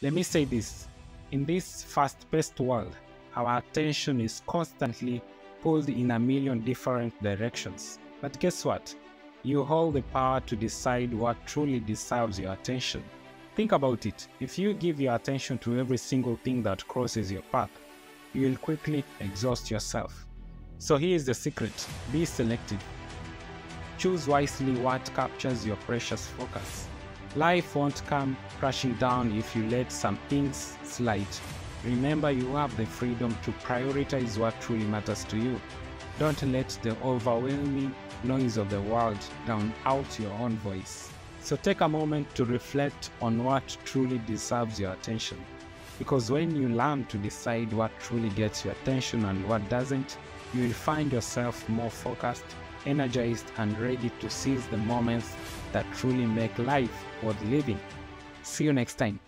Let me say this in this fast paced world, our attention is constantly pulled in a million different directions. But guess what? You hold the power to decide what truly deserves your attention. Think about it. If you give your attention to every single thing that crosses your path, you will quickly exhaust yourself. So here is the secret be selective. Choose wisely what captures your precious focus. Life won't come crashing down if you let some things slide. Remember, you have the freedom to prioritize what truly matters to you. Don't let the overwhelming noise of the world drown out your own voice. So take a moment to reflect on what truly deserves your attention. Because when you learn to decide what truly gets your attention and what doesn't, you will find yourself more focused, energized, and ready to seize the moments that truly make life worth living. See you next time.